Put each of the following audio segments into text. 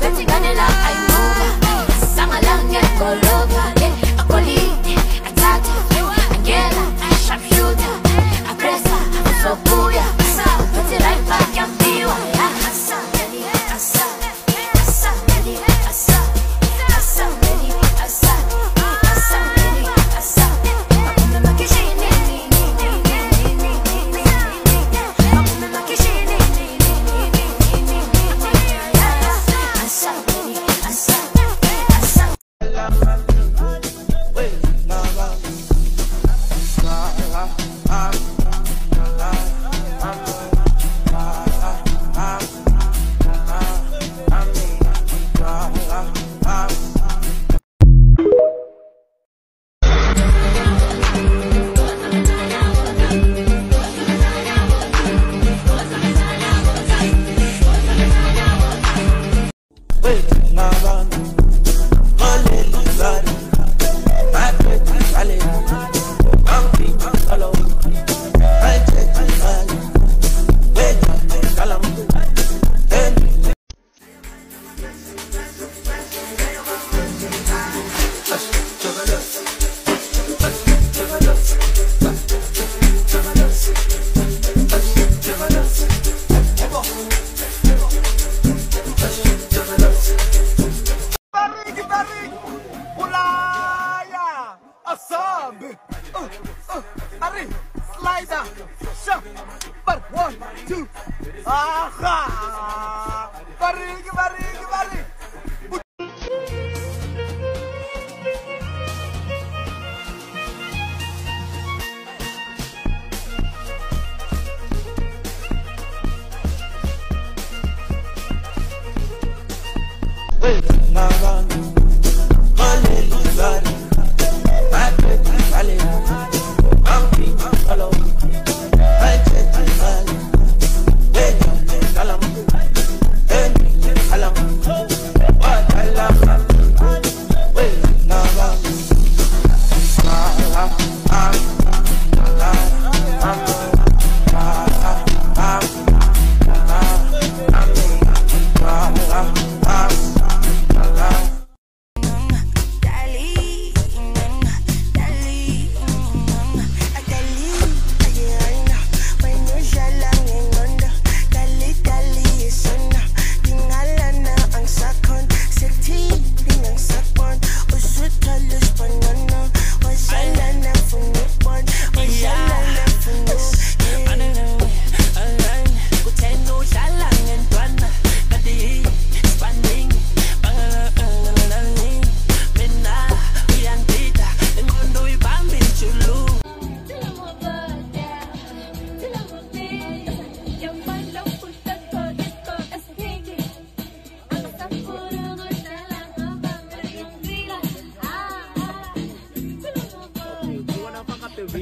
Pensi ganela, I move a long get all over Yeah, akoli, Bambi. Uh, uh, Ari, slider, shot, but one, two, aha! Barig, barig, barig. Mama.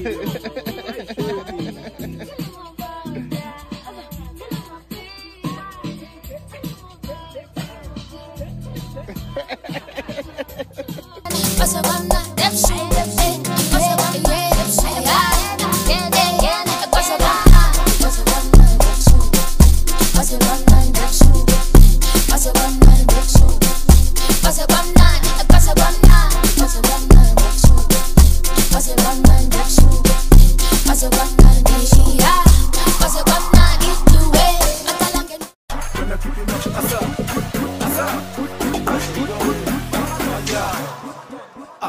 see you.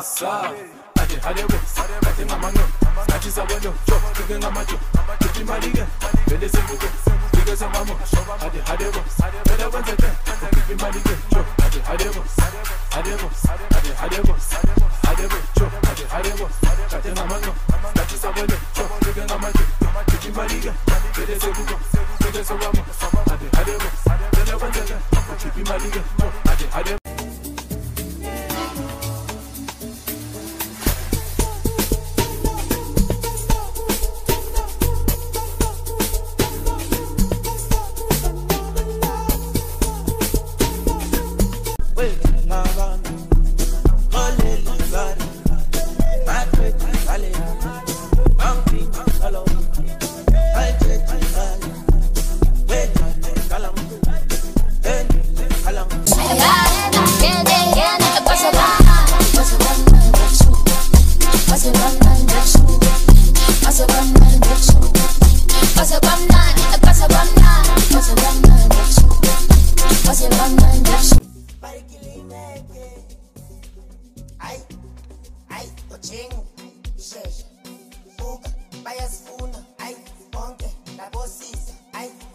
Sa ade hadebo ade ngamano ngathi sabolo jo kike ngamajo kithi imali ke vele sembuke kike sangamo ade hadebo vele kwenze ke kithi imali ke jo ade hadebo hadebo ade hadebo hadebo jo ade hadebo ade ngamano ngathi sabolo jo kike ngamajo kithi imali ke vele sembuke kike sangamo ade hadebo vele kwenze ke kithi imali ke jo ade hadebo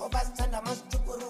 Ay, bonke,